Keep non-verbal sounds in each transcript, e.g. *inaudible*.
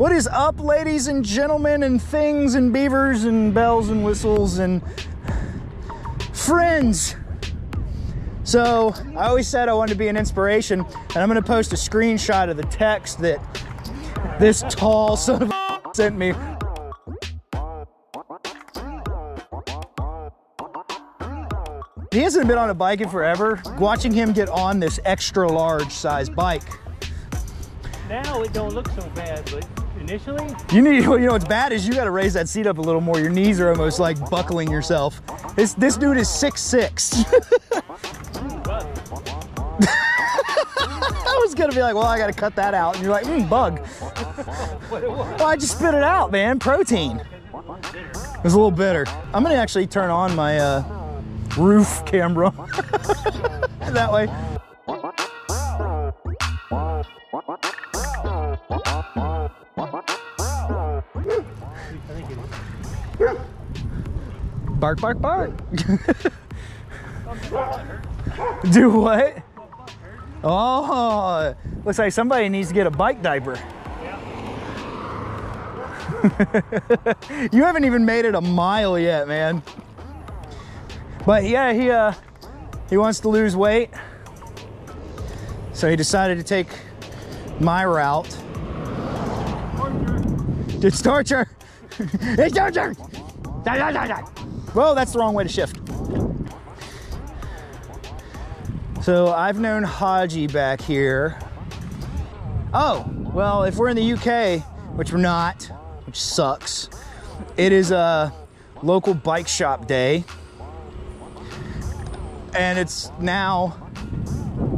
What is up, ladies and gentlemen, and things, and beavers, and bells, and whistles, and friends? So, I always said I wanted to be an inspiration, and I'm gonna post a screenshot of the text that this tall son of a *laughs* sent me. He hasn't been on a bike in forever. Watching him get on this extra large size bike. Now it don't look so bad, but initially, You need, *laughs* you know what's bad is you got to raise that seat up a little more. Your knees are almost like buckling yourself. This this dude is six six. *laughs* I was gonna be like, well, I got to cut that out, and you're like, mm, bug. Well, I just spit it out, man. Protein. It was a little bitter. I'm gonna actually turn on my uh, roof camera. *laughs* that way. Bark, bark, bark. *laughs* Do what? Oh, looks like somebody needs to get a bike diaper. *laughs* you haven't even made it a mile yet, man. But yeah, he uh he wants to lose weight. So he decided to take my route. It's torture. *laughs* It's torture. Well, that's the wrong way to shift. So I've known Haji back here. Oh, well, if we're in the UK, which we're not, which sucks, it is a local bike shop day. And it's now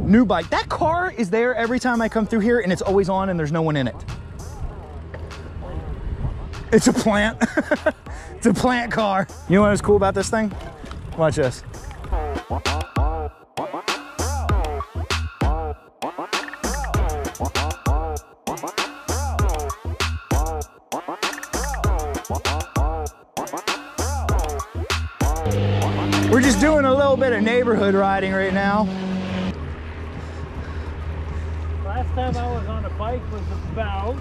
new bike. That car is there every time I come through here and it's always on and there's no one in it. It's a plant. *laughs* it's a plant car. You know what's cool about this thing? Watch this. We're just doing a little bit of neighborhood riding right now. Last time I was on a bike was about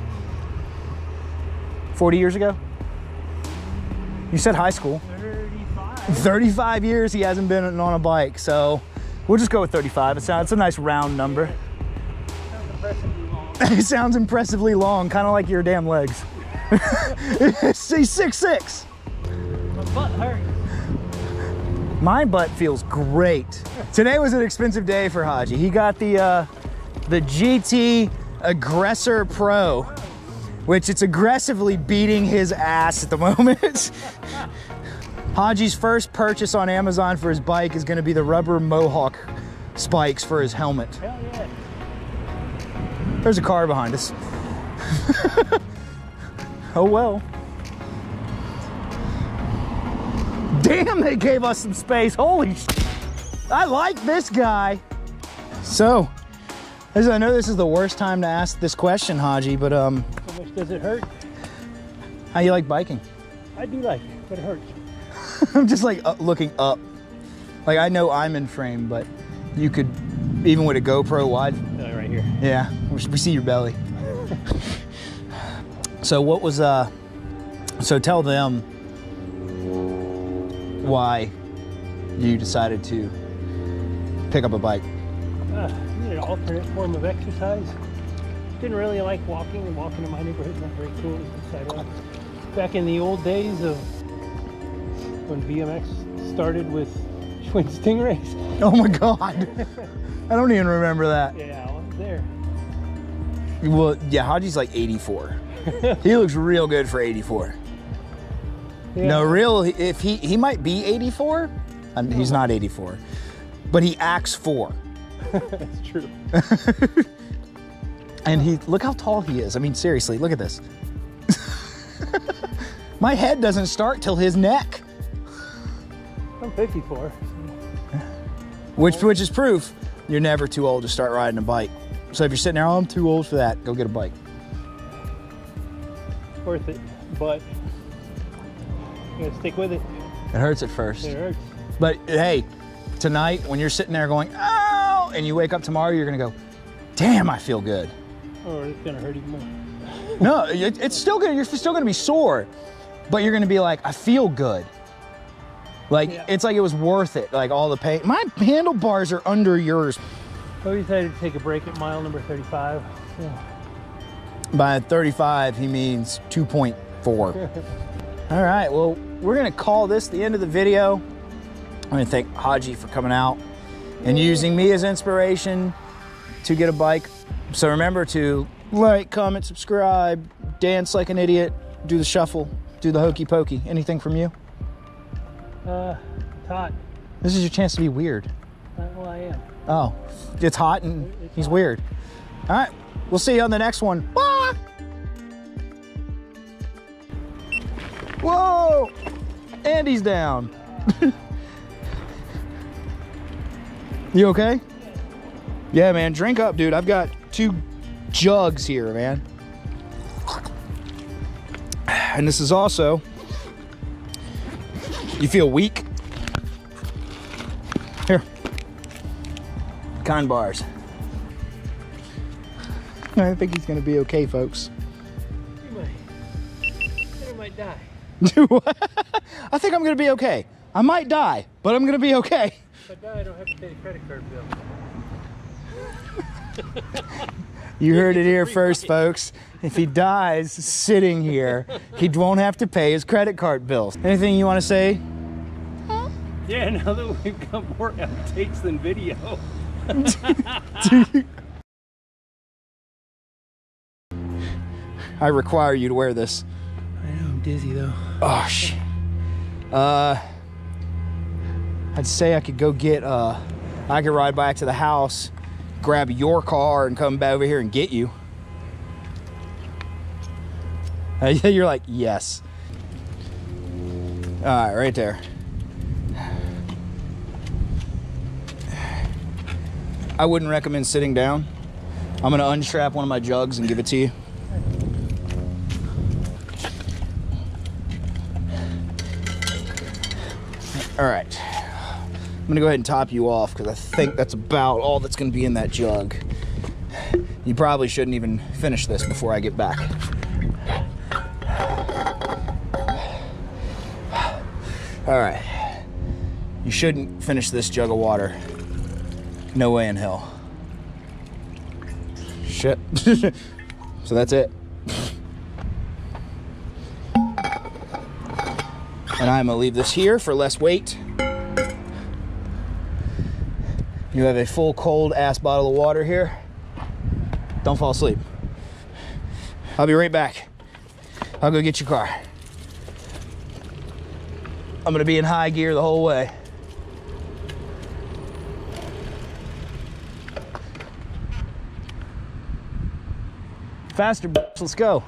40 years ago? You said high school. 35. 35 years he hasn't been on a bike, so we'll just go with 35. It sounds, it's a nice round number. Sounds impressively long. it sounds impressively long, kind of like your damn legs. *laughs* He's six six. My butt hurts. My butt feels great. Today was an expensive day for Haji. He got the uh, the GT Aggressor Pro, which it's aggressively beating his ass at the *laughs* moment. Haji's first purchase on Amazon for his bike is going to be the rubber Mohawk spikes for his helmet. Hell yeah. There's a car behind us. *laughs* oh well. Damn, they gave us some space. Holy sh! I like this guy. So, as I know this is the worst time to ask this question, Haji, but um, How much does it hurt? how you like biking? I do like it, but it hurts. *laughs* I'm just like up, looking up. Like I know I'm in frame, but you could, even with a GoPro wide, Uh, right here. Yeah, we see your belly. so what was uh so tell them why you decided to pick up a bike. Uh, an alternate form of exercise. Didn't really like walking, and walking in my neighborhood's not very cool. So I sidewalk. Back in the old days of when BMX started with *laughs* Schwinn Stingrays. *laughs* Oh my god. I don't even remember that. Yeah, I was there. Well, yeah, Haji's like 84. *laughs* he looks real good for 84. Yeah. No, real if he he might be 84. I mean, he's not 84. But he acts 4. *laughs* that's true. *laughs* And he look how tall he is. I mean, seriously, look at this. *laughs* My head doesn't start till his neck, I'm 54. which which is proof you're never too old to start riding a bike. So if you're sitting there, oh, I'm too old for that, go get a bike. Worth it, but you gotta stick with it. It hurts at first, It hurts. but hey, tonight when you're sitting there going, oh, and you wake up tomorrow, you're gonna go, damn, I feel good. Or it's gonna hurt even more. no, it, it's still gonna. You're still gonna be sore, but you're gonna be like, I feel good. Like Yeah. it's like it was worth it. Like all the pain. My handlebars are under yours. So we decided to take a break at mile number 35. So, By 35, he means 2.4. *laughs* All right, well, we're gonna call this the end of the video. I'm gonna thank Haji for coming out and using me as inspiration to get a bike. So remember to like, comment, subscribe, dance like an idiot, do the shuffle, do the hokey pokey. Anything from you? uh, it's hot. This is your chance to be weird. Uh, well, I am. Oh, it's hot and It's he's hot. weird. All right, we'll see you on the next one. Ah! Whoa! Andy's down. *laughs* you okay? Yeah, man. Drink up, dude. I've got two jugs here, man. And this is also. You feel weak? Here. Con bars. I think he's gonna be okay, folks. You might, I might die. *laughs* I think I'm gonna be okay. I might die, but I'm gonna be okay. If I die, I don't have to pay the credit card bill. You heard it here first, folks. If he dies sitting here, he won't have to pay his credit card bills. Anything you want to say? Yeah, now that we've got more outtakes than video. *laughs* I require you to wear this. I know, I'm dizzy though. Oh shit. Uh, I'd say I could go get. Uh, I could ride back to the house, grab your car, and come back over here and get you. *laughs* You're like yes. All right, right there. I wouldn't recommend sitting down. I'm gonna unstrap one of my jugs and give it to you. All right. I'm gonna go ahead and top you off because I think that's about all that's gonna be in that jug. You probably shouldn't even finish this before I get back. All right. You shouldn't finish this jug of water. No way in hell. Shit. *laughs* so that's it. And I'm gonna leave this here for less weight. You have a full cold ass bottle of water here. Don't fall asleep. I'll be right back. I'll go get your car. I'm gonna be in high gear the whole way. Faster, let's go.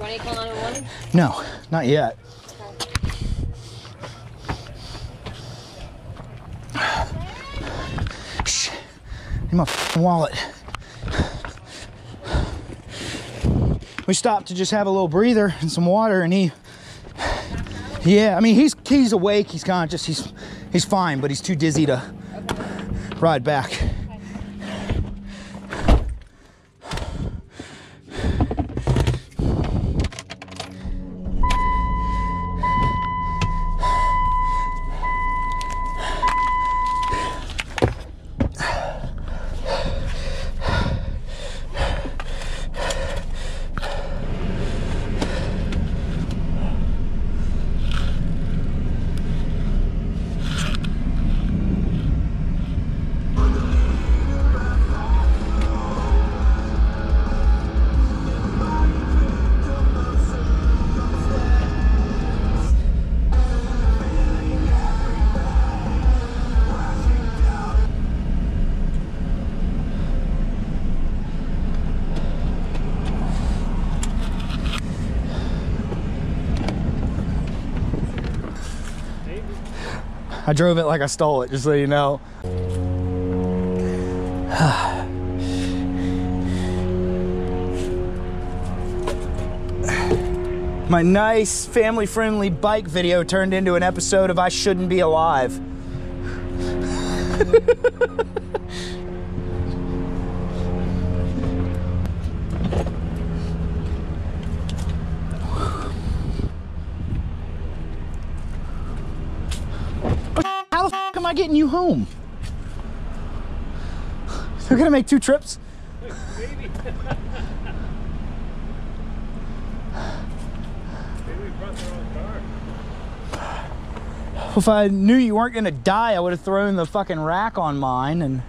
Want to call 911? No, not yet. Shh. Need my wallet. We stopped to just have a little breather and some water, and he, yeah, I mean he's he's awake, he's conscious, he's he's fine, but he's too dizzy to ride back. I drove it like I stole it, just so you know. *sighs* My nice family friendly bike video turned into an episode of I Shouldn't Be Alive. *laughs* you home? They're gonna make two trips? If I knew you weren't gonna die, I would have thrown the fucking rack on mine and.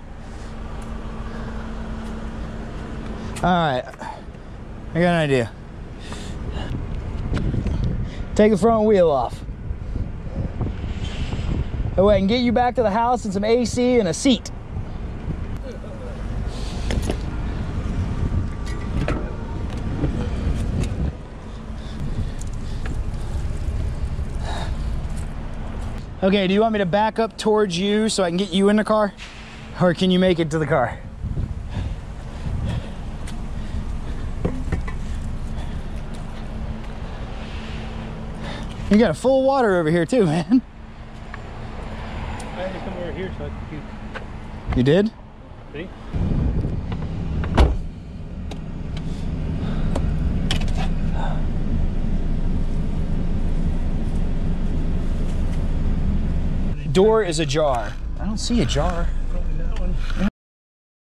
Alright. I got an idea. Take the front wheel off. I can get you back to the house and some AC and a seat. Okay, do you want me to back up towards you so I can get you in the car? Or can you make it to the car? You got a full water over here too, man. I had to come over here so I could puke. You did? See? Door is ajar. I don't see a jar. Probably that one.